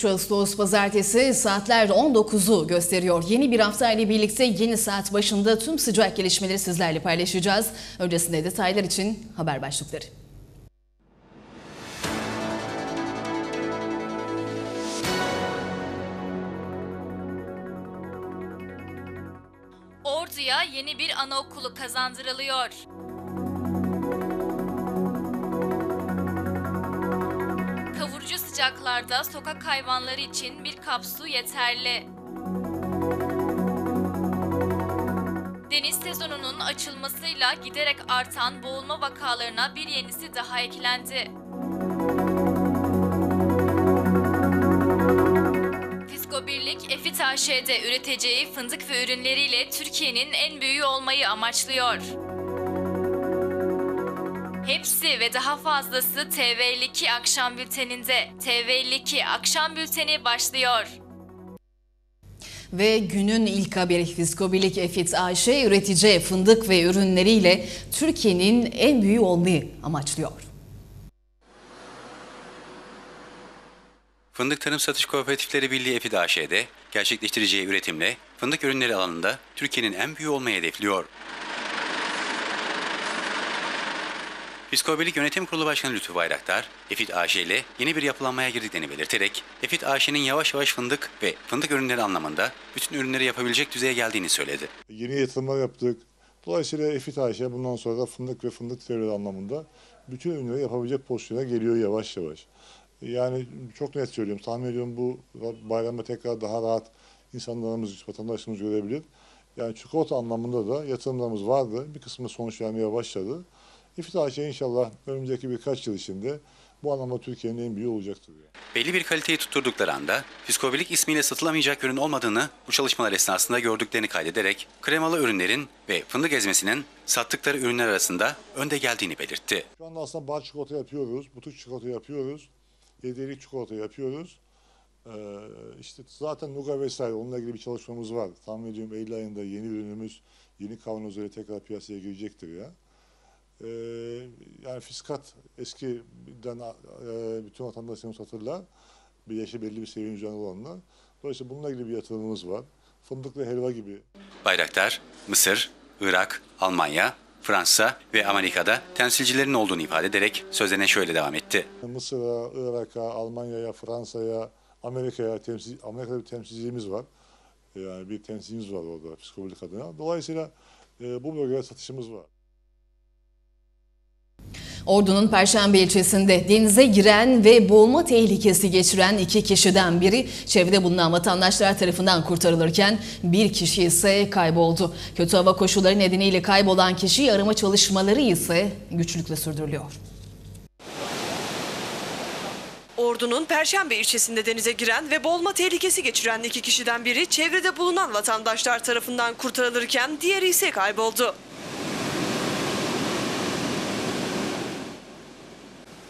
3 Ağustos pazartesi saatler 19'u gösteriyor. Yeni bir hafta ile birlikte yeni saat başında tüm sıcak gelişmeleri sizlerle paylaşacağız. Öncesinde detaylar için haber başlıkları. Ordu'ya yeni bir anaokulu kazandırılıyor. Kavurucu sıcaklarda sokak hayvanları için bir kap su yeterli. Deniz sezonunun açılmasıyla giderek artan boğulma vakalarına bir yenisi daha eklendi. Fisko Birlik, Efit AŞ'de üreteceği fındık ve ürünleriyle Türkiye'nin en büyüğü olmayı amaçlıyor. Hepsi ve daha fazlası TV52 akşam bülteninde. TV52 akşam bülteni başlıyor. Ve günün ilk haberi Fiskobilik Efit AŞ üretici fındık ve ürünleriyle Türkiye'nin en büyüğü olmayı amaçlıyor. Fındık Tarım Satış Kooperatifleri Birliği EFİD AŞ'de gerçekleştireceği üretimle fındık ürünleri alanında Türkiye'nin en büyüğü olmayı hedefliyor. Fiskobilik Yönetim Kurulu Başkanı Lütfü Bayraktar, EFİD AŞ ile yeni bir yapılanmaya girdiklerini belirterek, EFİD AŞ'nin yavaş yavaş fındık ve fındık ürünleri anlamında bütün ürünleri yapabilecek düzeye geldiğini söyledi. Yeni yatırımlar yaptık. Dolayısıyla EFİT AŞ bundan sonra da fındık ve fındık türleri anlamında bütün ürünleri yapabilecek pozisyona geliyor yavaş yavaş. Yani çok net söylüyorum. Tahmin ediyorum bu bayramda tekrar daha rahat insanlarımız, vatandaşlarımız görebilir. Yani çikolata anlamında da yatırımlarımız vardı. Bir kısmı sonuç vermeye başladı. EFİT AŞ inşallah önümüzdeki birkaç yıl içinde bu anlamda Türkiye'nin en büyüğü olacaktır. Yani. Belli bir kaliteyi tutturdukları anda Fiskobilik ismiyle satılamayacak ürün olmadığını bu çalışmalar esnasında gördüklerini kaydederek kremalı ürünlerin ve fındık ezmesinin sattıkları ürünler arasında önde geldiğini belirtti. Şu anda aslında bar çikolata yapıyoruz, butik çikolata yapıyoruz, hediyelik çikolata yapıyoruz. Ee, işte zaten Nuga vesaire onunla ilgili bir çalışmamız var. Tahmin ediyorum Eylül ayında yeni ürünümüz, yeni kavanozları tekrar piyasaya girecektir ya. Ee, yani fiskat eskiden e, bütün vatandaşlarımız hatırlar. Bir yaşı belli bir seviyenin üzerinde olanlar. Dolayısıyla bununla ilgili bir yatırımımız var. Fındıklı helva gibi. Bayraktar, Mısır, Irak, Almanya, Fransa ve Amerika'da temsilcilerin olduğunu ifade ederek sözlerine şöyle devam etti. Mısır'a, Irak'a, Almanya'ya, Fransa'ya, Amerika'ya temsil, Amerika'da bir temsilcimiz var. Yani bir temsilcimiz var orada psikobilik adına. Dolayısıyla e, bu bölgede satışımız var. Ordu'nun Perşembe ilçesinde denize giren ve boğulma tehlikesi geçiren iki kişiden biri çevrede bulunan vatandaşlar tarafından kurtarılırken bir kişi ise kayboldu. Kötü hava koşulları nedeniyle kaybolan kişiyi arama çalışmaları ise güçlükle sürdürülüyor. Ordu'nun Perşembe ilçesinde denize giren ve boğulma tehlikesi geçiren iki kişiden biri çevrede bulunan vatandaşlar tarafından kurtarılırken diğeri ise kayboldu.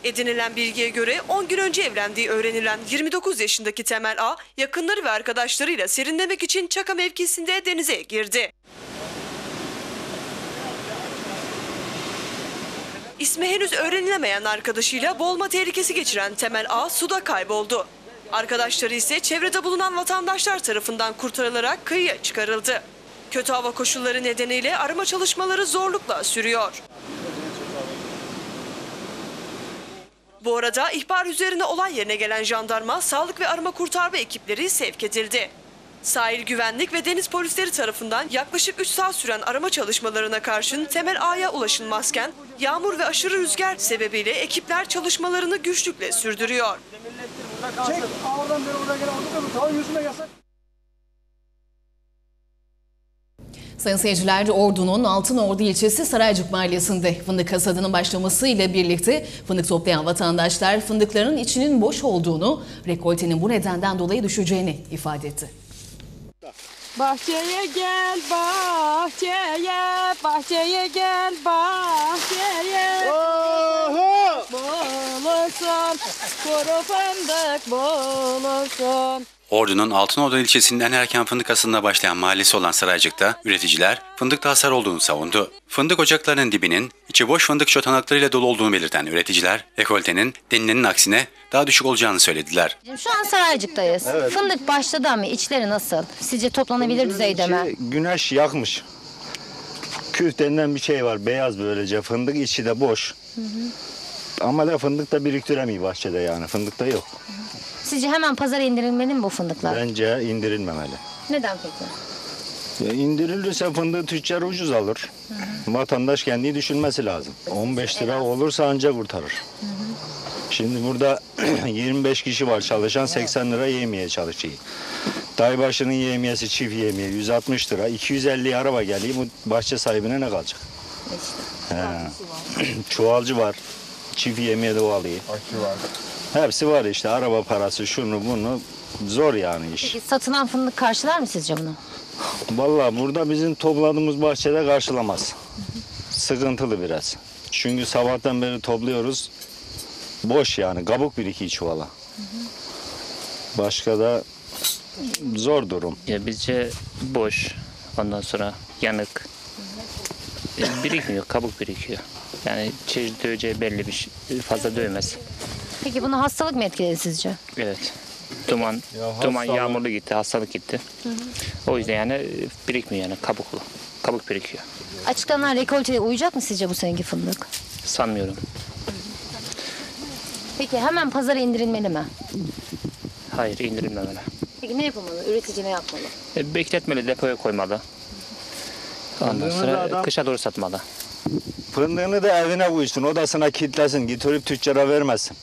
Edinilen bilgiye göre 10 gün önce evlendiği öğrenilen 29 yaşındaki Temel A, yakınları ve arkadaşlarıyla serinlemek için Çaka mevkisinde denize girdi. İsmi henüz öğrenilemeyen arkadaşıyla boğulma tehlikesi geçiren Temel A suda kayboldu. Arkadaşları ise çevrede bulunan vatandaşlar tarafından kurtarılarak kıyıya çıkarıldı. Kötü hava koşulları nedeniyle arama çalışmaları zorlukla sürüyor. Bu arada ihbar üzerine olay yerine gelen jandarma, sağlık ve arama kurtarma ekipleri sevk edildi. Sahil güvenlik ve deniz polisleri tarafından yaklaşık 3 saat süren arama çalışmalarına karşın Temel A'ya ulaşılmazken yağmur ve aşırı rüzgar sebebiyle ekipler çalışmalarını güçlükle sürdürüyor. Çek. Sayın seyirciler, Ordu'nun Altınordu ilçesi Saraycık mahallesinde fındık hasadının başlamasıyla birlikte fındık toplayan vatandaşlar fındıkların içinin boş olduğunu, rekoltenin bu nedenden dolayı düşeceğini ifade etti. Bahçeye gel bahçeye, bahçeye gel bahçeye. Bol olsun, kuru fındık bol olsun. Ordu'nun Altınordu ilçesinin en erken fındık hasılına başlayan mahallesi olan Saraycık'ta üreticiler fındıkta hasar olduğunu savundu. Fındık ocaklarının dibinin içi boş fındık çotanaklarıyla dolu olduğunu belirten üreticiler, rekoltenin denilenin aksine daha düşük olacağını söylediler. Şu an Saraycık'tayız. Fındık başladı ama içleri nasıl? Sizce toplanabilir düzeyde mi? Güneş yakmış. Küf denilen bir şey var beyaz böylece fındık içi de boş. Ama da fındık da biriktiremiyor bahçede yani fındık da yok. Sizce hemen pazara indirilmeli mi bu fındıklar? Bence indirilmemeli. Neden peki? E, indirilirse fındığı tüccar ucuz alır. Vatandaş kendi düşünmesi lazım. 15 lira olursa anca kurtarır. Şimdi burada 25 kişi var çalışan 80 lira yemeye çalışıyor. Daybaşının yemiyesi çift yemeği 160 lira. 250 araba geliyor bu bahçe sahibine ne kalacak? He. Çuvalcı var. Çift yemeğe de o alıyor. Hepsi var işte araba parası şunu bunu zor yani iş. Peki satılan fındık karşılar mı sizce bunu? Vallahi burada bizim topladığımız bahçede karşılamaz. Sıkıntılı biraz. Çünkü sabahtan beri topluyoruz. Boş yani kabuk birikiyor çuvala. Başka da zor durum. Ya bizce boş. Ondan sonra yanık. E, birikmiyor, kabuk birikiyor. Yani çeşit döveceği belli bir şey. Fazla dövmez. Peki bunu hastalık mı etkiledi sizce? Evet. Duman, duman yağmurlu gitti, hastalık gitti. O yüzden yani birikmiyor yani kabuklu. Kabuk birikiyor. Açıklanan rekolteye uyacak mı sizce bu seneki fındık? Sanmıyorum. Peki hemen pazara indirilmeli mi? Hayır indirilmemeli. Peki ne yapılmalı? Üretici ne yapmalı? E, bekletmeli, depoya koymalı. Ondan sonra adam- kışa doğru satmalı. Fındığını da evine koysun, odasına kilitlesin, getirip tüccara vermesin.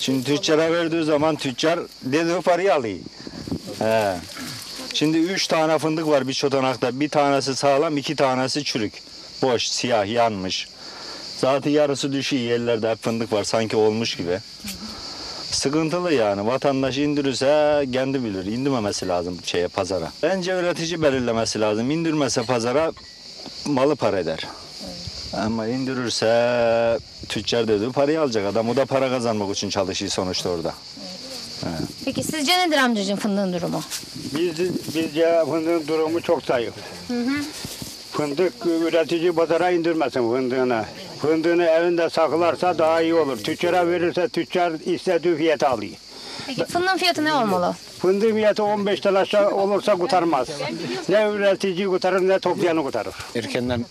Şimdi tüccara verdiği zaman tüccar dediği parayı alıyor. He. Şimdi üç tane fındık var bir çotanakta. Bir tanesi sağlam, iki tanesi çürük. Boş, siyah, yanmış. Zaten yarısı düşüyor yerlerde hep fındık var sanki olmuş gibi. Sıkıntılı yani. Vatandaş indirirse kendi bilir. İndirmemesi lazım şeye pazara. Bence üretici belirlemesi lazım. İndirmese pazara malı para eder. Ama indirirse tüccar dediği parayı alacak adam. O da para kazanmak için çalışıyor sonuçta orada. Peki sizce nedir amcacığım fındığın durumu? Biz, bizce fındığın durumu çok zayıf. Fındık üretici pazara indirmesin fındığını. Fındığını evinde saklarsa daha iyi olur. Tüccara verirse tüccar istediği fiyatı alıyor. Peki fındığın fiyatı ne olmalı? Fındığın fiyatı 15 lira aşağı olursa kurtarmaz. Ne üretici kurtarır ne toplayanı kurtarır. erkenden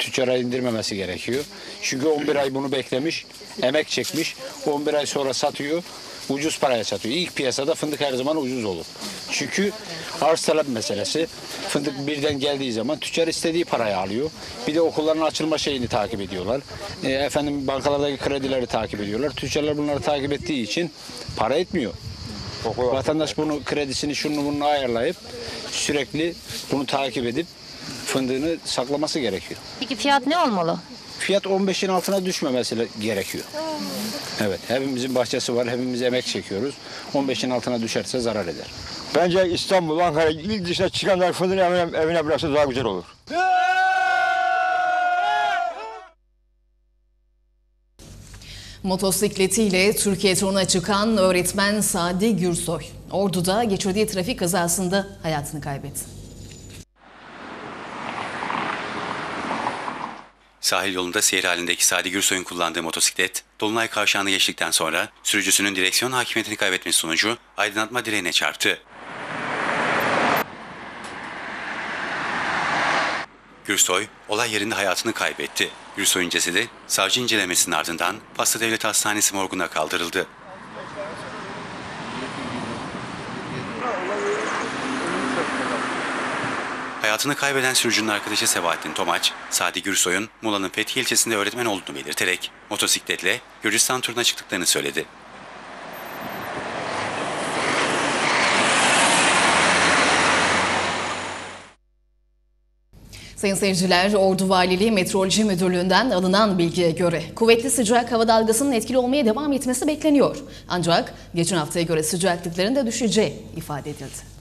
tüccara indirmemesi gerekiyor. Çünkü 11 ay bunu beklemiş, emek çekmiş. 11 ay sonra satıyor, ucuz paraya satıyor. İlk piyasada fındık her zaman ucuz olur. Çünkü arz talep meselesi. Fındık birden geldiği zaman tüccar istediği parayı alıyor. Bir de okulların açılma şeyini takip ediyorlar. E, efendim bankalardaki kredileri takip ediyorlar. Tüccarlar bunları takip ettiği için para etmiyor. Vatandaş bunu kredisini şunu bunu ayarlayıp sürekli bunu takip edip fındığını saklaması gerekiyor. Peki fiyat ne olmalı? Fiyat 15'in altına düşmemesi gerekiyor. Evet, hepimizin bahçesi var, hepimiz emek çekiyoruz. 15'in altına düşerse zarar eder. Bence İstanbul, Ankara il dışına çıkanlar fındığını evine, evine bıraksa daha güzel olur. Motosikletiyle Türkiye turuna çıkan öğretmen Sadi Gürsoy, Ordu'da geçirdiği trafik kazasında hayatını kaybetti. Sahil yolunda seyir halindeki Sadi Gürsoy'un kullandığı motosiklet, Dolunay Kavşağı'nı geçtikten sonra sürücüsünün direksiyon hakimiyetini kaybetmesi sonucu aydınlatma direğine çarptı. Gürsoy, olay yerinde hayatını kaybetti. Gürsoy'un cesedi savcı incelemesinin ardından Pasta Devlet Hastanesi morguna kaldırıldı. Hayatını kaybeden sürücünün arkadaşı Sebahattin Tomaç, Sadi Gürsoy'un Muğla'nın Fethiye ilçesinde öğretmen olduğunu belirterek motosikletle Gürcistan turuna çıktıklarını söyledi. Sayın seyirciler, Ordu Valiliği Meteoroloji Müdürlüğü'nden alınan bilgiye göre kuvvetli sıcak hava dalgasının etkili olmaya devam etmesi bekleniyor. Ancak geçen haftaya göre sıcaklıkların da düşeceği ifade edildi.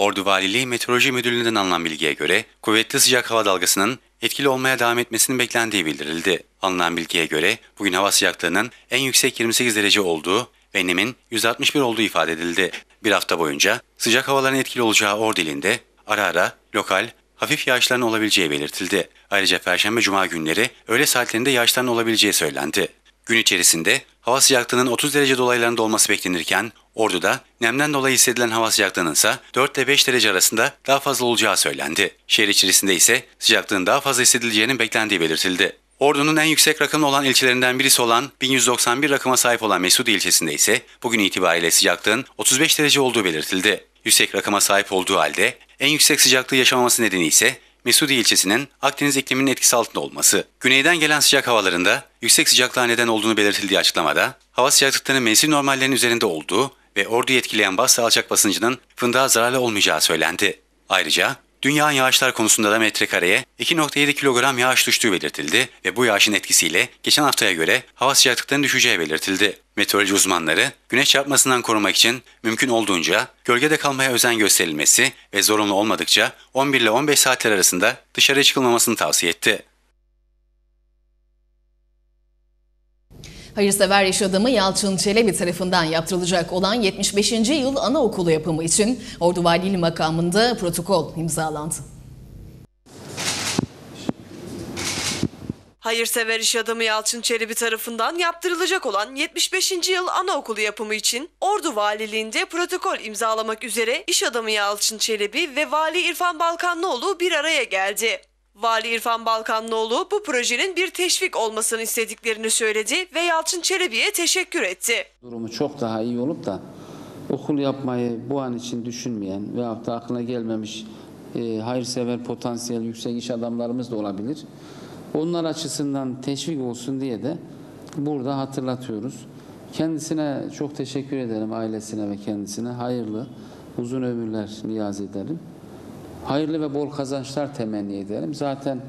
Ordu Valiliği Meteoroloji Müdürlüğü'nden alınan bilgiye göre kuvvetli sıcak hava dalgasının etkili olmaya devam etmesinin beklendiği bildirildi. Alınan bilgiye göre bugün hava sıcaklığının en yüksek 28 derece olduğu ve nemin %61 olduğu ifade edildi. Bir hafta boyunca sıcak havaların etkili olacağı Ordu ilinde ara ara lokal hafif yağışların olabileceği belirtildi. Ayrıca Perşembe Cuma günleri öğle saatlerinde yağışların olabileceği söylendi. Gün içerisinde hava sıcaklığının 30 derece dolaylarında olması beklenirken Ordu'da nemden dolayı hissedilen hava sıcaklığının ise 4 ile 5 derece arasında daha fazla olacağı söylendi. Şehir içerisinde ise sıcaklığın daha fazla hissedileceğinin beklendiği belirtildi. Ordu'nun en yüksek rakımlı olan ilçelerinden birisi olan 1191 rakıma sahip olan Mesudi ilçesinde ise bugün itibariyle sıcaklığın 35 derece olduğu belirtildi. Yüksek rakıma sahip olduğu halde en yüksek sıcaklığı yaşamaması nedeni ise Mesudi ilçesinin Akdeniz ikliminin etkisi altında olması. Güneyden gelen sıcak havalarında yüksek sıcaklığa neden olduğunu belirtildiği açıklamada, hava sıcaklıklarının mevsim normallerinin üzerinde olduğu ve orduyu etkileyen ve alçak basıncının fındığa zararlı olmayacağı söylendi. Ayrıca dünya yağışlar konusunda da metrekareye 2.7 kilogram yağış düştüğü belirtildi ve bu yağışın etkisiyle geçen haftaya göre hava sıcaklıklarının düşeceği belirtildi. Meteoroloji uzmanları güneş çarpmasından korumak için mümkün olduğunca gölgede kalmaya özen gösterilmesi ve zorunlu olmadıkça 11 ile 15 saatler arasında dışarıya çıkılmamasını tavsiye etti. Hayırsever iş adamı Yalçın Çelebi tarafından yaptırılacak olan 75. yıl anaokulu yapımı için Ordu Valiliği makamında protokol imzalandı. Hayırsever iş adamı Yalçın Çelebi tarafından yaptırılacak olan 75. yıl anaokulu yapımı için Ordu Valiliğinde protokol imzalamak üzere iş adamı Yalçın Çelebi ve Vali İrfan Balkanlıoğlu bir araya geldi. Vali İrfan Balkanlıoğlu bu projenin bir teşvik olmasını istediklerini söyledi ve Yalçın Çelebi'ye teşekkür etti. Durumu çok daha iyi olup da okul yapmayı bu an için düşünmeyen veyahut da aklına gelmemiş e, hayırsever potansiyel yüksek iş adamlarımız da olabilir. Onlar açısından teşvik olsun diye de burada hatırlatıyoruz. Kendisine çok teşekkür ederim ailesine ve kendisine. Hayırlı, uzun ömürler niyaz ederim. Hayırlı ve bol kazançlar temenni ederim. Zaten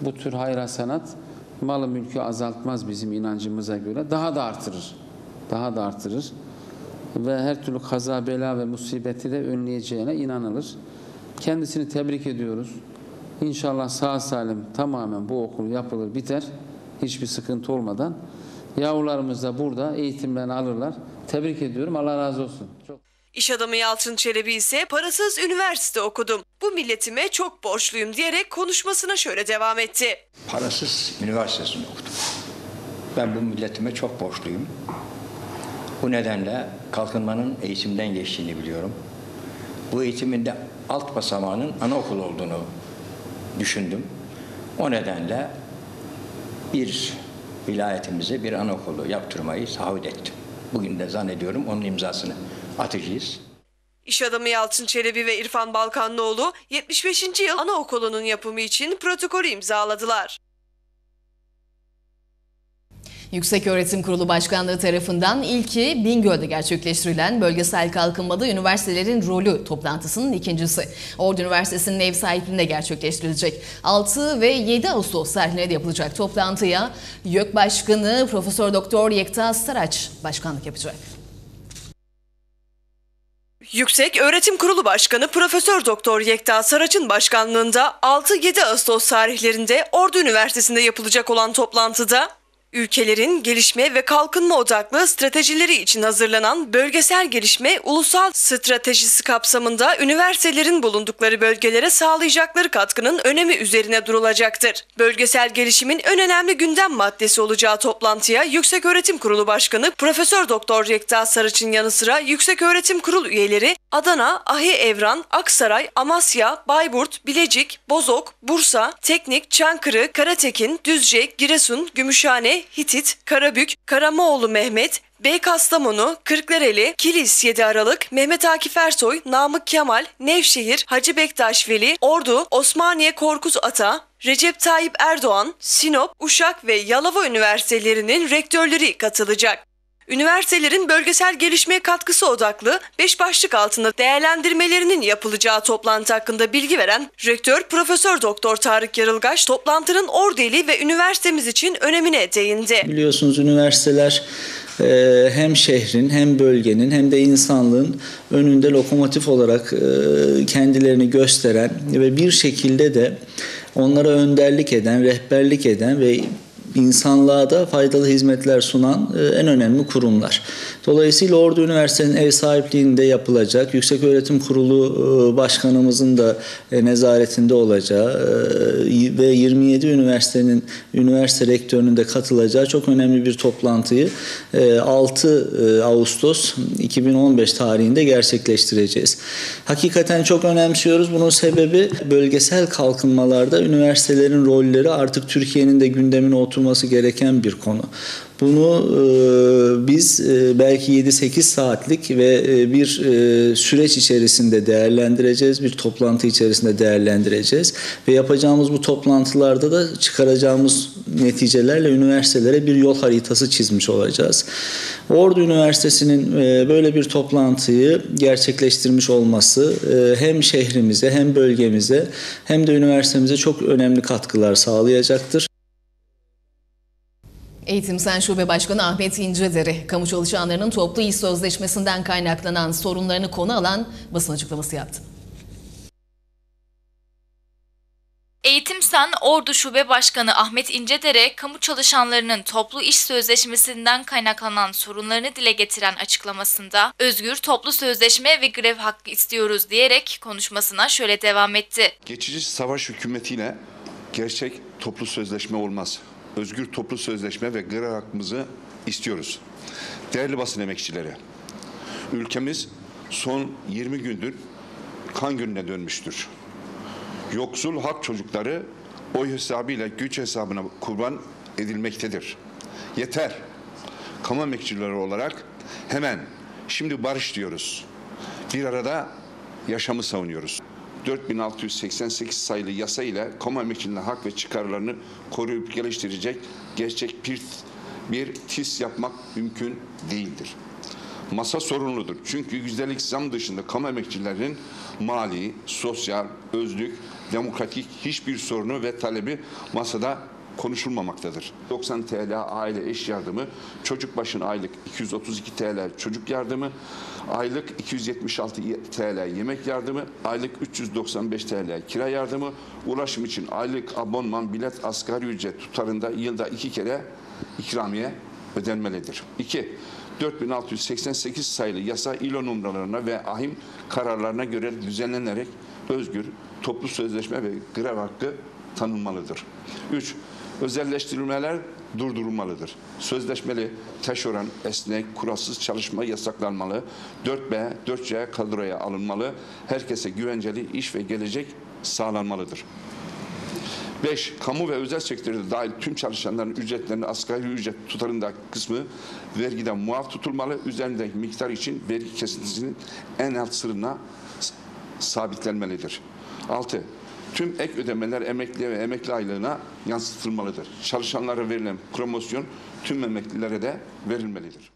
bu tür hayra sanat malı mülkü azaltmaz bizim inancımıza göre. Daha da artırır. Daha da artırır. Ve her türlü kaza, bela ve musibeti de önleyeceğine inanılır. Kendisini tebrik ediyoruz. İnşallah sağ salim tamamen bu okul yapılır biter. Hiçbir sıkıntı olmadan. Yavrularımız da burada eğitimlerini alırlar. Tebrik ediyorum. Allah razı olsun. Çok İş adamı Yalçın Çelebi ise parasız üniversite okudum. Bu milletime çok borçluyum diyerek konuşmasına şöyle devam etti. Parasız üniversitesini okudum. Ben bu milletime çok borçluyum. Bu nedenle kalkınmanın eğitimden geçtiğini biliyorum. Bu eğitimin de alt basamağının anaokulu olduğunu düşündüm. O nedenle bir vilayetimize bir anaokulu yaptırmayı taahhüt ettim. Bugün de zannediyorum onun imzasını atacağız. İş adamı Yalçın Çelebi ve İrfan Balkanlıoğlu 75. yıl anaokulunun yapımı için protokolü imzaladılar. Yükseköğretim Kurulu Başkanlığı tarafından ilki Bingöl'de gerçekleştirilen bölgesel kalkınmada üniversitelerin rolü toplantısının ikincisi. Ordu Üniversitesi'nin ev sahipliğinde gerçekleştirilecek. 6 ve 7 Ağustos tarihinde yapılacak toplantıya YÖK Başkanı Profesör Doktor Yekta Saraç başkanlık yapacak. Yüksek Öğretim Kurulu Başkanı Profesör Doktor Yekta Saraç'ın başkanlığında 6-7 Ağustos tarihlerinde Ordu Üniversitesi'nde yapılacak olan toplantıda ülkelerin gelişme ve kalkınma odaklı stratejileri için hazırlanan bölgesel gelişme ulusal stratejisi kapsamında üniversitelerin bulundukları bölgelere sağlayacakları katkının önemi üzerine durulacaktır. Bölgesel gelişimin en önemli gündem maddesi olacağı toplantıya Yükseköğretim Kurulu Başkanı Profesör Doktor Yekta Sarıç'ın yanı sıra Yükseköğretim Kurulu üyeleri Adana, Ahi Evran, Aksaray, Amasya, Bayburt, Bilecik, Bozok, Bursa, Teknik, Çankırı, Karatekin, Düzce, Giresun, Gümüşhane, Hitit, Karabük, Karamoğlu Mehmet, B. Kastamonu, Kırklareli, Kilis 7 Aralık, Mehmet Akif Ersoy, Namık Kemal, Nevşehir, Hacı Bektaş Veli, Ordu, Osmaniye Korkuz Ata, Recep Tayyip Erdoğan, Sinop, Uşak ve Yalova üniversitelerinin rektörleri katılacak. Üniversitelerin bölgesel gelişmeye katkısı odaklı 5 başlık altında değerlendirmelerinin yapılacağı toplantı hakkında bilgi veren Rektör Profesör Doktor Tarık Yarılgaç toplantının Ordeli ve üniversitemiz için önemine değindi. Biliyorsunuz üniversiteler e, hem şehrin hem bölgenin hem de insanlığın önünde lokomotif olarak e, kendilerini gösteren ve bir şekilde de onlara önderlik eden, rehberlik eden ve insanlığa da faydalı hizmetler sunan e, en önemli kurumlar. Dolayısıyla Ordu Üniversitesi'nin ev sahipliğinde yapılacak, Yükseköğretim Kurulu e, Başkanımızın da e, nezaretinde olacağı ve 27 üniversitenin üniversite rektörünün de katılacağı çok önemli bir toplantıyı e, 6 e, Ağustos 2015 tarihinde gerçekleştireceğiz. Hakikaten çok önemsiyoruz. Bunun sebebi bölgesel kalkınmalarda üniversitelerin rolleri artık Türkiye'nin de gündemine oturması gereken bir konu. Bunu e, biz e, belki 7-8 saatlik ve e, bir süreç içerisinde değerlendireceğiz, bir toplantı içerisinde değerlendireceğiz ve yapacağımız bu toplantılarda da çıkaracağımız neticelerle üniversitelere bir yol haritası çizmiş olacağız. Ordu Üniversitesi'nin böyle bir toplantıyı gerçekleştirmiş olması hem şehrimize hem bölgemize hem de üniversitemize çok önemli katkılar sağlayacaktır. Eğitim Sen Şube Başkanı Ahmet İncedere, kamu çalışanlarının toplu iş sözleşmesinden kaynaklanan sorunlarını konu alan basın açıklaması yaptı. Eğitimsen Ordu Şube Başkanı Ahmet İncedere, kamu çalışanlarının toplu iş sözleşmesinden kaynaklanan sorunlarını dile getiren açıklamasında özgür toplu sözleşme ve grev hakkı istiyoruz diyerek konuşmasına şöyle devam etti. Geçici savaş hükümetiyle gerçek toplu sözleşme olmaz. Özgür toplu sözleşme ve grev hakkımızı istiyoruz. Değerli basın emekçileri, ülkemiz son 20 gündür kan gününe dönmüştür. Yoksul halk çocukları oy hesabıyla güç hesabına kurban edilmektedir. Yeter. Kamu emekçileri olarak hemen şimdi barış diyoruz. Bir arada yaşamı savunuyoruz. 4688 sayılı yasa ile kamu emekçilerinin hak ve çıkarlarını koruyup geliştirecek gerçek bir, bir TİS yapmak mümkün değildir. Masa sorumludur. Çünkü yüzdelik zam dışında kamu emekçilerinin mali, sosyal, özlük, demokratik hiçbir sorunu ve talebi masada konuşulmamaktadır. 90 TL aile eş yardımı, çocuk başına aylık 232 TL çocuk yardımı, aylık 276 TL yemek yardımı, aylık 395 TL kira yardımı, ulaşım için aylık abonman bilet asgari ücret tutarında yılda iki kere ikramiye ödenmelidir. 2. 4688 sayılı yasa ilo numaralarına ve ahim kararlarına göre düzenlenerek özgür toplu sözleşme ve grev hakkı tanınmalıdır. 3. Özelleştirilmeler durdurulmalıdır. Sözleşmeli, teşoran, esnek, kuralsız çalışma yasaklanmalı. 4B, 4C kadroya alınmalı. Herkese güvenceli iş ve gelecek sağlanmalıdır. 5. Kamu ve özel sektörde dahil tüm çalışanların ücretlerini asgari ücret tutarında kısmı vergiden muaf tutulmalı. Üzerindeki miktar için vergi kesintisinin en alt sınırına sabitlenmelidir. 6. Tüm ek ödemeler emekliye ve emekli aylığına yansıtılmalıdır. Çalışanlara verilen promosyon tüm emeklilere de verilmelidir.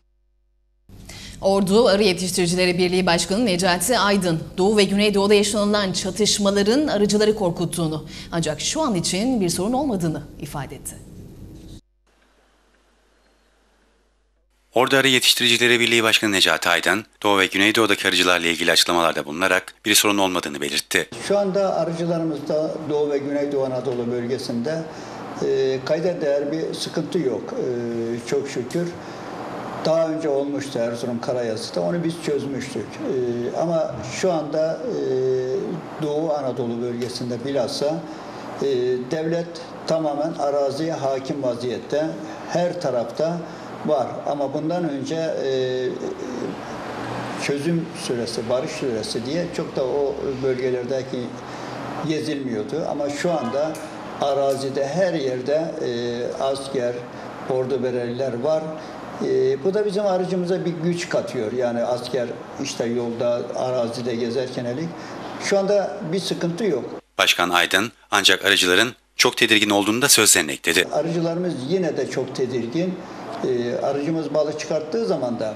Ordu Arı Yetiştiricileri Birliği Başkanı Necati Aydın, Doğu ve Güneydoğu'da yaşanılan çatışmaların arıcıları korkuttuğunu ancak şu an için bir sorun olmadığını ifade etti. Ordu Arı Yetiştiricileri Birliği Başkanı Necati Aydın, Doğu ve Güneydoğu'daki arıcılarla ilgili açıklamalarda bulunarak bir sorun olmadığını belirtti. Şu anda arıcılarımızda Doğu ve Güneydoğu Anadolu bölgesinde e, kayda değer bir sıkıntı yok e, çok şükür. Daha önce olmuştu Erzurum Karayazı'da onu biz çözmüştük. E, ama şu anda e, Doğu Anadolu bölgesinde bilhassa e, devlet tamamen araziye hakim vaziyette her tarafta var. Ama bundan önce e, çözüm süresi, barış süresi diye çok da o bölgelerdeki gezilmiyordu. Ama şu anda arazide her yerde e, asker, ordu bereliler var. E, bu da bizim aracımıza bir güç katıyor. Yani asker işte yolda, arazide gezerken elik. Şu anda bir sıkıntı yok. Başkan Aydın ancak arıcıların çok tedirgin olduğunu da sözlerine ekledi. Arıcılarımız yine de çok tedirgin. E, arıcımız balı çıkarttığı zaman da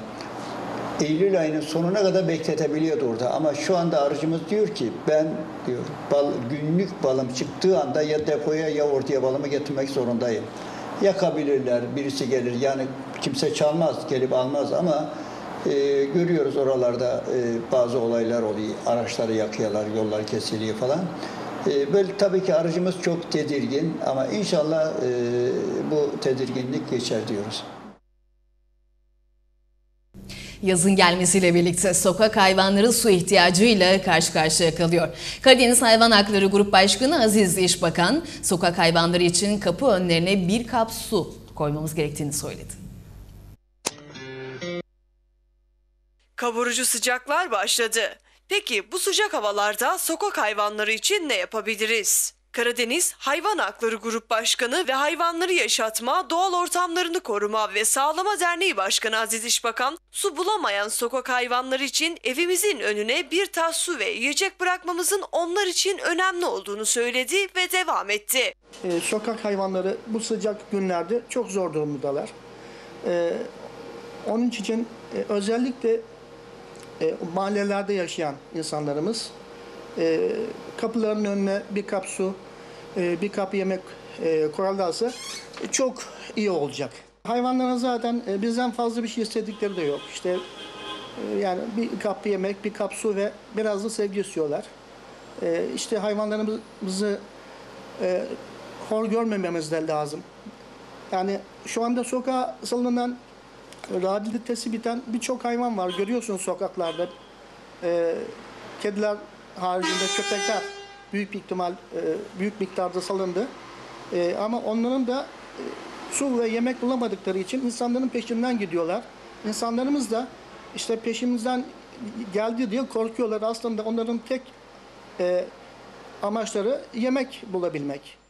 Eylül ayının sonuna kadar bekletebiliyordu orada. Ama şu anda arıcımız diyor ki ben diyor bal, günlük balım çıktığı anda ya depoya ya ortaya balımı getirmek zorundayım. Yakabilirler, birisi gelir. Yani kimse çalmaz, gelip almaz ama e, görüyoruz oralarda e, bazı olaylar oluyor. Araçları yakıyorlar, yollar kesiliyor falan. E, Böyle tabii ki aracımız çok tedirgin ama inşallah e, bu tedirginlik geçer diyoruz. Yazın gelmesiyle birlikte sokak hayvanları su ihtiyacıyla karşı karşıya kalıyor. Karadeniz Hayvan Hakları Grup Başkanı Aziz İşbakan, sokak hayvanları için kapı önlerine bir kap su koymamız gerektiğini söyledi. Kavurucu sıcaklar başladı. Peki bu sıcak havalarda sokak hayvanları için ne yapabiliriz? Karadeniz Hayvan Hakları Grup Başkanı ve Hayvanları Yaşatma, Doğal Ortamlarını Koruma ve Sağlama Derneği Başkanı Aziz İşbakan, su bulamayan sokak hayvanları için evimizin önüne bir tas su ve yiyecek bırakmamızın onlar için önemli olduğunu söyledi ve devam etti. Ee, sokak hayvanları bu sıcak günlerde çok zor durumdalar. Ee, onun için e, özellikle e, mahallelerde yaşayan insanlarımız e, kapılarının önüne bir kap su, e, bir kap yemek e, koyarlarsa çok iyi olacak. Hayvanların zaten e, bizden fazla bir şey istedikleri de yok. İşte e, yani bir kap yemek, bir kap su ve biraz da sevgi istiyorlar. E, işte hayvanlarımızı e, hor görmememiz de lazım. Yani şu anda sokağa salınan rehabilitesi biten birçok hayvan var. Görüyorsunuz sokaklarda. E, kediler haricinde köpekler büyük ihtimal e, büyük miktarda salındı. E, ama onların da e, su ve yemek bulamadıkları için insanların peşinden gidiyorlar. İnsanlarımız da işte peşimizden geldi diye korkuyorlar. Aslında onların tek e, amaçları yemek bulabilmek.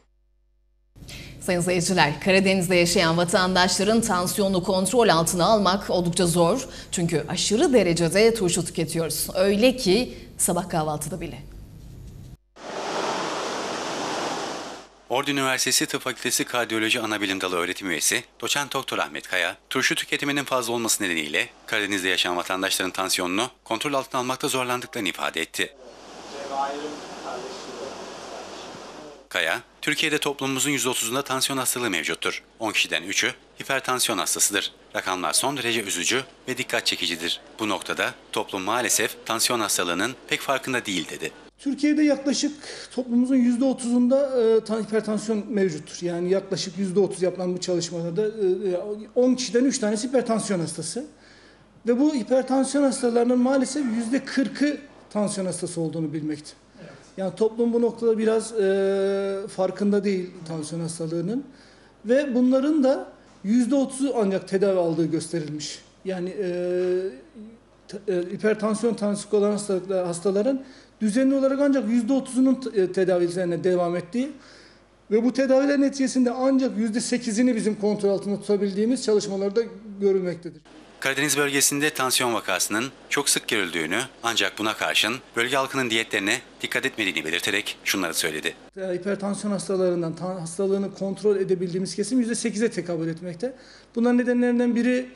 Sayın seyirciler, Karadeniz'de yaşayan vatandaşların tansiyonunu kontrol altına almak oldukça zor. Çünkü aşırı derecede turşu tüketiyoruz. Öyle ki sabah kahvaltıda bile. Ordu Üniversitesi Tıp Fakültesi Kardiyoloji Anabilim Dalı öğretim üyesi Doçent Doktor Ahmet Kaya, turşu tüketiminin fazla olması nedeniyle Karadeniz'de yaşayan vatandaşların tansiyonunu kontrol altına almakta zorlandıklarını ifade etti. Kaya, Türkiye'de toplumumuzun %30'unda tansiyon hastalığı mevcuttur. 10 kişiden 3'ü hipertansiyon hastasıdır. Rakamlar son derece üzücü ve dikkat çekicidir. Bu noktada toplum maalesef tansiyon hastalığının pek farkında değil dedi. Türkiye'de yaklaşık toplumumuzun %30'unda e, tan- hipertansiyon mevcuttur. Yani yaklaşık %30 yapılan bu çalışmalarda e, 10 kişiden 3 tanesi hipertansiyon hastası. Ve bu hipertansiyon hastalarının maalesef %40'ı tansiyon hastası olduğunu bilmekte. Yani toplum bu noktada biraz e, farkında değil tansiyon hastalığının. Ve bunların da %30'u ancak tedavi aldığı gösterilmiş. Yani e, hipertansiyon tanısı olan hastaların düzenli olarak ancak %30'unun t- e, tedavilerine devam ettiği ve bu tedaviler neticesinde ancak %8'ini bizim kontrol altında tutabildiğimiz çalışmalarda görülmektedir. Karadeniz bölgesinde tansiyon vakasının çok sık görüldüğünü ancak buna karşın bölge halkının diyetlerine dikkat etmediğini belirterek şunları söyledi. Hipertansiyon hastalarından hastalığını kontrol edebildiğimiz kesim %8'e tekabül etmekte. Bunların nedenlerinden biri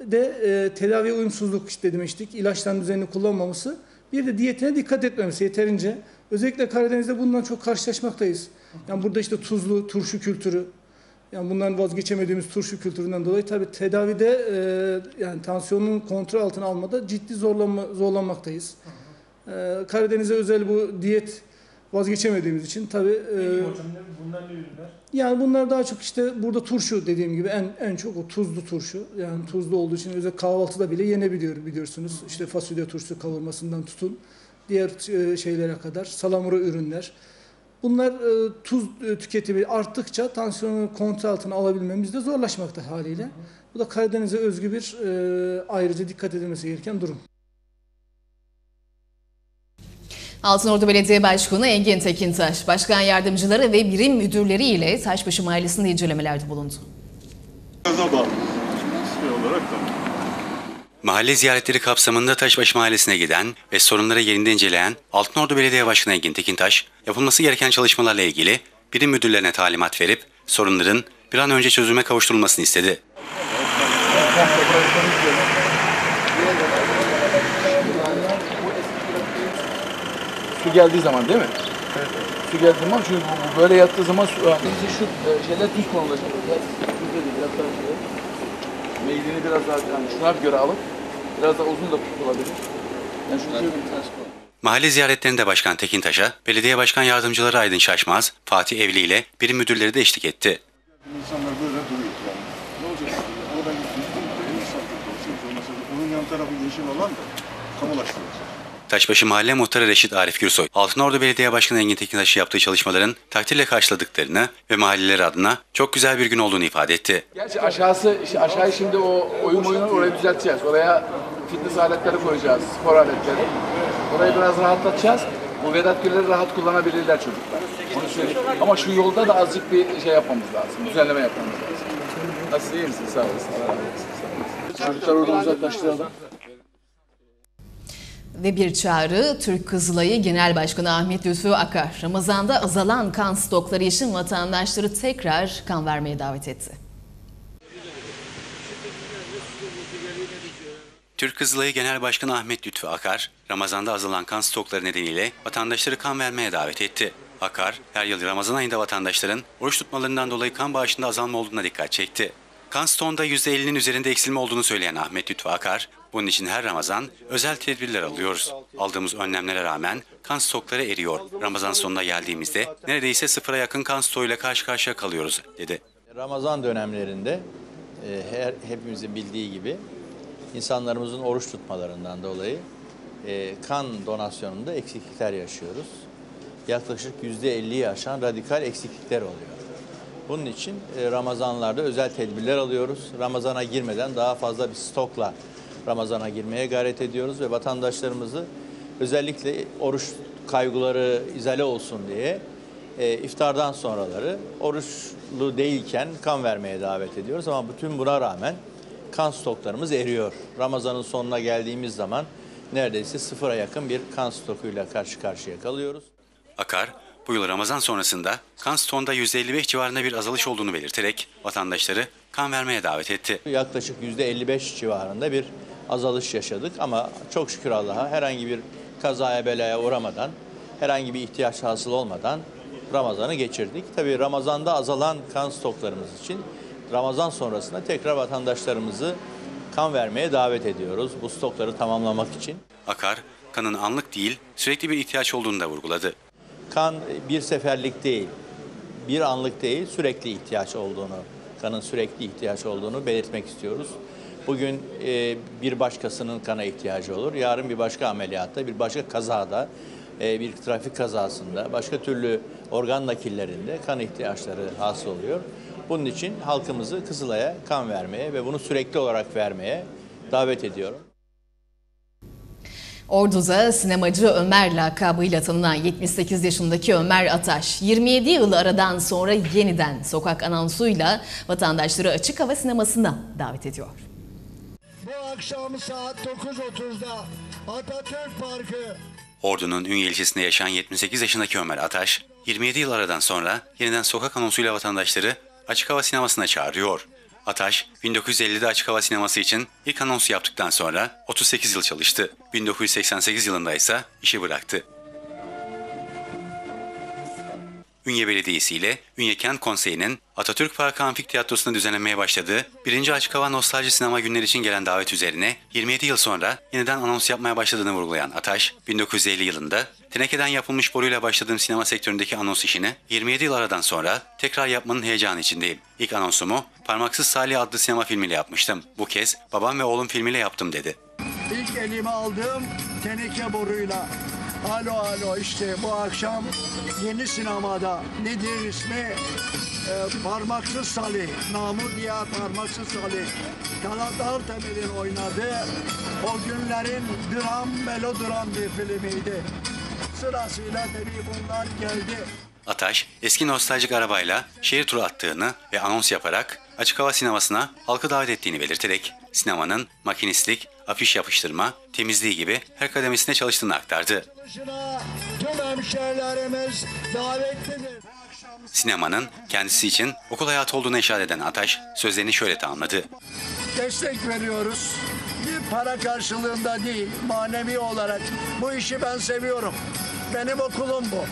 de e, tedavi uyumsuzluk işte demiştik. İlaçların düzenli kullanmaması. Bir de diyetine dikkat etmemesi yeterince. Özellikle Karadeniz'de bundan çok karşılaşmaktayız. Yani burada işte tuzlu, turşu kültürü, yani bundan vazgeçemediğimiz turşu kültüründen dolayı tabii tedavide e, yani tansiyonun kontrol altına almada ciddi zorlanma, zorlanmaktayız. E, Karadeniz'e özel bu diyet vazgeçemediğimiz için tabii e, Bunlar ne ürünler? yani bunlar daha çok işte burada turşu dediğim gibi en en çok o tuzlu turşu. Yani tuzlu olduğu için özel kahvaltıda bile yenebiliyor biliyorsunuz. İşte fasulye turşusu kavurmasından tutun diğer e, şeylere kadar salamura ürünler. Bunlar e, tuz e, tüketimi arttıkça tansiyonu kontrol altına alabilmemiz de zorlaşmakta haliyle. Bu da Karadeniz'e özgü bir e, ayrıca dikkat edilmesi gereken durum. Altınordu Belediye Başkanı Engin Tekintaş, başkan yardımcıları ve birim müdürleri ile Taşbaşı Mahallesi'nde incelemelerde bulundu. Bağlı. Şey olarak da. Mahalle ziyaretleri kapsamında Taşbaşı Mahallesi'ne giden ve sorunları yerinde inceleyen Altınordu Belediye Başkanı Engin Tekintaş, yapılması gereken çalışmalarla ilgili birim müdürlerine talimat verip sorunların bir an önce çözüme kavuşturulmasını istedi. Su geldiği zaman değil mi? Evet. Su geldiği zaman çünkü böyle yattığı zaman su, işte şu e, şeyler düz konulacak. Biraz biraz daha şey. Meylini biraz daha yani şuna göre alıp biraz daha uzun da tutulabilir. Yani. Mahalle ziyaretlerinde Başkan Tekin Taş'a, Belediye Başkan Yardımcıları Aydın Şaşmaz, Fatih Evli ile birim müdürleri de eşlik etti. İnsanlar böyle duruyor yani. Ne olacak? Oradan insan. Mesela onun yan tarafı yeşil alan da kamulaştırılacak. Taşbaşı Mahalle Muhtarı Reşit Arif Gürsoy, Altınordu Belediye Başkanı Engin Tekintaş'ı yaptığı çalışmaların takdirle karşıladıklarını ve mahalleleri adına çok güzel bir gün olduğunu ifade etti. Gerçi aşağısı, işte aşağıya şimdi o oyun oyunu orayı düzelteceğiz. Oraya fitness aletleri koyacağız, spor aletleri. Orayı biraz rahatlatacağız. Bu Vedat Güller'i rahat kullanabilirler çocuklar. Onu söyleyeyim. Ama şu yolda da azıcık bir şey yapmamız lazım, düzenleme yapmamız lazım. Nasıl iyi misin? Sağ olasın. Çocuklar oradan uzaklaştıralım. Ve bir çağrı Türk Kızılayı Genel Başkanı Ahmet Lütfü Akar, Ramazan'da azalan kan stokları için vatandaşları tekrar kan vermeye davet etti. Türk Kızılayı Genel Başkanı Ahmet Lütfü Akar, Ramazan'da azalan kan stokları nedeniyle vatandaşları kan vermeye davet etti. Akar, her yıl Ramazan ayında vatandaşların oruç tutmalarından dolayı kan bağışında azalma olduğuna dikkat çekti. Kan stoğunda %50'nin üzerinde eksilme olduğunu söyleyen Ahmet Lütfü Akar, bunun için her Ramazan özel tedbirler alıyoruz. Aldığımız önlemlere rağmen kan stokları eriyor. Ramazan sonuna geldiğimizde neredeyse sıfıra yakın kan stoğuyla karşı karşıya kalıyoruz, dedi. Ramazan dönemlerinde e, her hepimizin bildiği gibi insanlarımızın oruç tutmalarından dolayı e, kan donasyonunda eksiklikler yaşıyoruz. Yaklaşık yüzde 50'yi aşan radikal eksiklikler oluyor. Bunun için e, Ramazanlarda özel tedbirler alıyoruz. Ramazana girmeden daha fazla bir stokla Ramazana girmeye gayret ediyoruz ve vatandaşlarımızı özellikle oruç kaygıları izale olsun diye e, iftardan sonraları oruçlu değilken kan vermeye davet ediyoruz. Ama bütün buna rağmen kan stoklarımız eriyor. Ramazanın sonuna geldiğimiz zaman neredeyse sıfıra yakın bir kan stokuyla karşı karşıya kalıyoruz. Akar, bu yıl Ramazan sonrasında kan stoğunda %55 civarında bir azalış olduğunu belirterek vatandaşları kan vermeye davet etti. Yaklaşık %55 civarında bir azalış yaşadık ama çok şükür Allah'a herhangi bir kazaya belaya uğramadan, herhangi bir ihtiyaç hasıl olmadan Ramazan'ı geçirdik. Tabii Ramazan'da azalan kan stoklarımız için Ramazan sonrasında tekrar vatandaşlarımızı kan vermeye davet ediyoruz bu stokları tamamlamak için. Akar, kanın anlık değil sürekli bir ihtiyaç olduğunu da vurguladı. Kan bir seferlik değil, bir anlık değil sürekli ihtiyaç olduğunu, kanın sürekli ihtiyaç olduğunu belirtmek istiyoruz. Bugün e, bir başkasının kana ihtiyacı olur. Yarın bir başka ameliyatta, bir başka kazada, e, bir trafik kazasında, başka türlü organ nakillerinde kan ihtiyaçları hasıl oluyor. Bunun için halkımızı Kızılay'a kan vermeye ve bunu sürekli olarak vermeye davet ediyorum. Ordu'da sinemacı Ömer lakabıyla tanınan 78 yaşındaki Ömer Ataş, 27 yıl aradan sonra yeniden sokak anonsuyla vatandaşları açık hava sinemasına davet ediyor. Bu akşam saat 9.30'da Atatürk Parkı Ordu'nun Ünye ilçesinde yaşayan 78 yaşındaki Ömer Ataş, 27 yıl aradan sonra yeniden sokak anonsuyla vatandaşları açık hava sinemasına çağırıyor. Ataş, 1950'de açık hava sineması için ilk anonsu yaptıktan sonra 38 yıl çalıştı. 1988 yılında ise işi bıraktı. Ünye Belediyesi ile Ünye Kent Konseyi'nin Atatürk Parkı Amfik Tiyatrosu'nda düzenlenmeye başladığı 1. Açık Hava Nostalji Sinema Günleri için gelen davet üzerine 27 yıl sonra yeniden anons yapmaya başladığını vurgulayan Ataş, 1950 yılında tenekeden yapılmış boruyla başladığım sinema sektöründeki anons işini 27 yıl aradan sonra tekrar yapmanın heyecanı içindeyim. İlk anonsumu Parmaksız Salih adlı sinema filmiyle yapmıştım. Bu kez babam ve oğlum filmiyle yaptım dedi. ilk elime aldığım teneke boruyla Alo alo işte bu akşam yeni sinemada nedir ismi? Ee, Parmaksız Salih, namı diye Parmaksız Salih. Talat Artemel'in oynadığı o günlerin dram melodram bir filmiydi. Sırasıyla tabii bunlar geldi. Ataş, eski nostaljik arabayla şehir turu attığını ve anons yaparak açık hava sinemasına halkı davet ettiğini belirterek sinemanın makinistlik, afiş yapıştırma, temizliği gibi her kademesinde çalıştığını aktardı. Sinemanın kendisi için okul hayatı olduğuna işaret eden Ataş sözlerini şöyle tamamladı. destek veriyoruz. Bir para karşılığında değil, manevi olarak. Bu işi ben seviyorum. Benim okulum bu.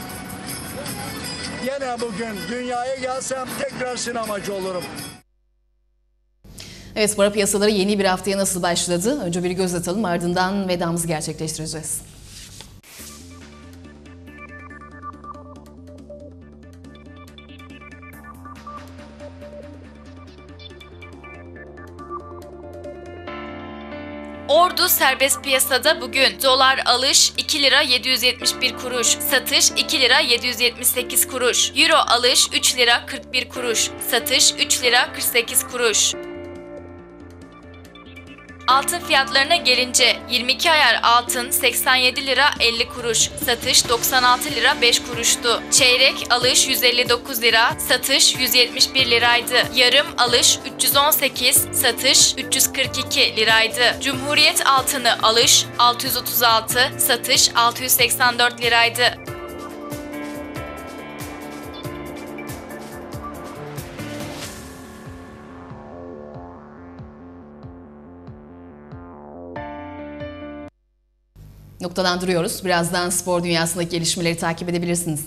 Yine bugün dünyaya gelsem tekrar sinemacı olurum. Evet para piyasaları yeni bir haftaya nasıl başladı? Önce bir göz atalım ardından vedamızı gerçekleştireceğiz. Ordu serbest piyasada bugün dolar alış 2 lira 771 kuruş, satış 2 lira 778 kuruş, euro alış 3 lira 41 kuruş, satış 3 lira 48 kuruş. Altın fiyatlarına gelince 22 ayar altın 87 lira 50 kuruş, satış 96 lira 5 kuruştu. Çeyrek alış 159 lira, satış 171 liraydı. Yarım alış 318, satış 342 liraydı. Cumhuriyet altını alış 636, satış 684 liraydı. Noktadan duruyoruz. Birazdan spor dünyasındaki gelişmeleri takip edebilirsiniz.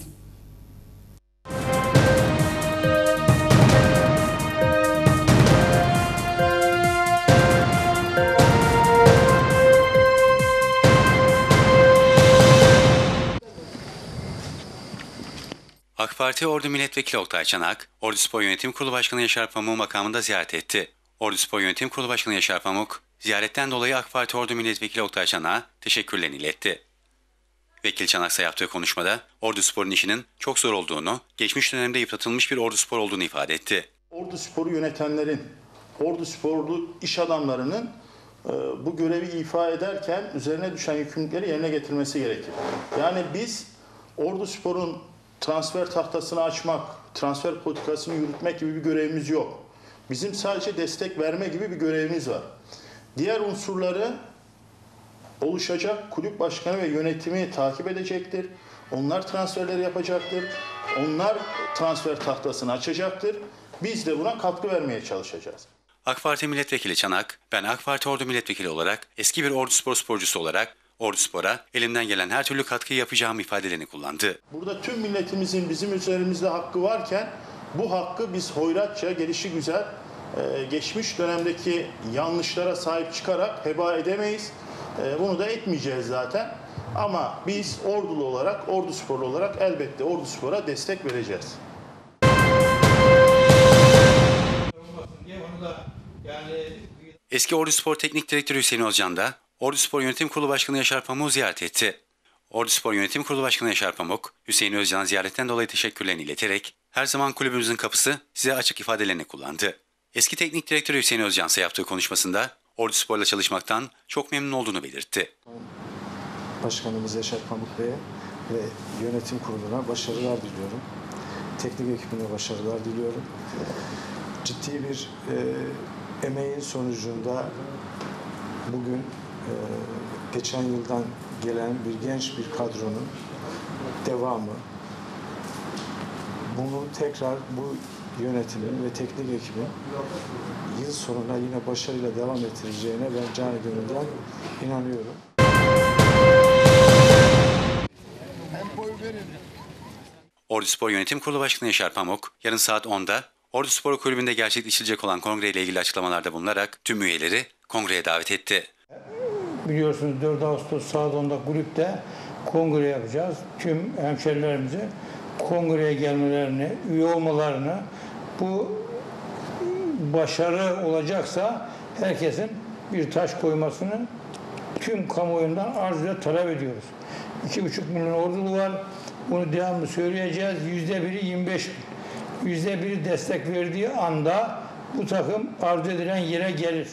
AK Parti Ordu Milletvekili Oktay Çanak, Ordu Spor Yönetim Kurulu Başkanı Yaşar Pamuk makamında ziyaret etti. Ordu Spor Yönetim Kurulu Başkanı Yaşar Pamuk, ziyaretten dolayı AK Parti Ordu Milletvekili Oktay Çanak'a teşekkürlerini iletti. Vekil Çanaksa yaptığı konuşmada Ordu Spor'un işinin çok zor olduğunu, geçmiş dönemde yıpratılmış bir Ordu Spor olduğunu ifade etti. Ordu Spor'u yönetenlerin, Ordu Sporlu iş adamlarının e, bu görevi ifa ederken üzerine düşen yükümlülükleri yerine getirmesi gerekir. Yani biz Ordu Spor'un transfer tahtasını açmak, transfer politikasını yürütmek gibi bir görevimiz yok. Bizim sadece destek verme gibi bir görevimiz var. Diğer unsurları oluşacak kulüp başkanı ve yönetimi takip edecektir. Onlar transferleri yapacaktır. Onlar transfer tahtasını açacaktır. Biz de buna katkı vermeye çalışacağız. AK Parti Milletvekili Çanak, ben AK Parti Ordu Milletvekili olarak, eski bir Ordu Spor sporcusu olarak Ordu Spor'a elimden gelen her türlü katkıyı yapacağım ifadelerini kullandı. Burada tüm milletimizin bizim üzerimizde hakkı varken bu hakkı biz hoyratça, gelişi güzel, geçmiş dönemdeki yanlışlara sahip çıkarak heba edemeyiz. E, Bunu da etmeyeceğiz zaten. Ama biz ordulu olarak, ordu sporlu olarak elbette ordu spora destek vereceğiz. Eski Ordu Spor Teknik Direktörü Hüseyin Özcan da Ordu Spor Yönetim Kurulu Başkanı Yaşar Pamuk'u ziyaret etti. Ordu Spor Yönetim Kurulu Başkanı Yaşar Pamuk, Hüseyin Özcan'a ziyaretten dolayı teşekkürlerini ileterek her zaman kulübümüzün kapısı size açık ifadelerini kullandı. Eski teknik direktör Hüseyin Özcan ise yaptığı konuşmasında Ordu Spor'la çalışmaktan çok memnun olduğunu belirtti. Başkanımız Yaşar Pamuk Bey'e ve yönetim kuruluna başarılar diliyorum. Teknik ekibine başarılar diliyorum. Ciddi bir e, emeğin sonucunda bugün e, geçen yıldan gelen bir genç bir kadronun devamı. Bunu tekrar bu yönetimin ve teknik ekibin yıl sonuna yine başarıyla devam ettireceğine ben canı gönülden inanıyorum. Ordu Spor Yönetim Kurulu Başkanı Yaşar Pamuk, yarın saat 10'da Ordu Spor Kulübü'nde gerçekleşilecek olan kongreyle ilgili açıklamalarda bulunarak tüm üyeleri kongreye davet etti. Biliyorsunuz 4 Ağustos saat 10'da kulüpte kongre yapacağız. Tüm hemşerilerimize kongreye gelmelerini, üye olmalarını, bu başarı olacaksa herkesin bir taş koymasını tüm kamuoyundan arz ve talep ediyoruz. 2,5 milyon ordulu var. Bunu devamlı söyleyeceğiz. Yüzde biri 25 bin. Yüzde biri destek verdiği anda bu takım arzu edilen yere gelir.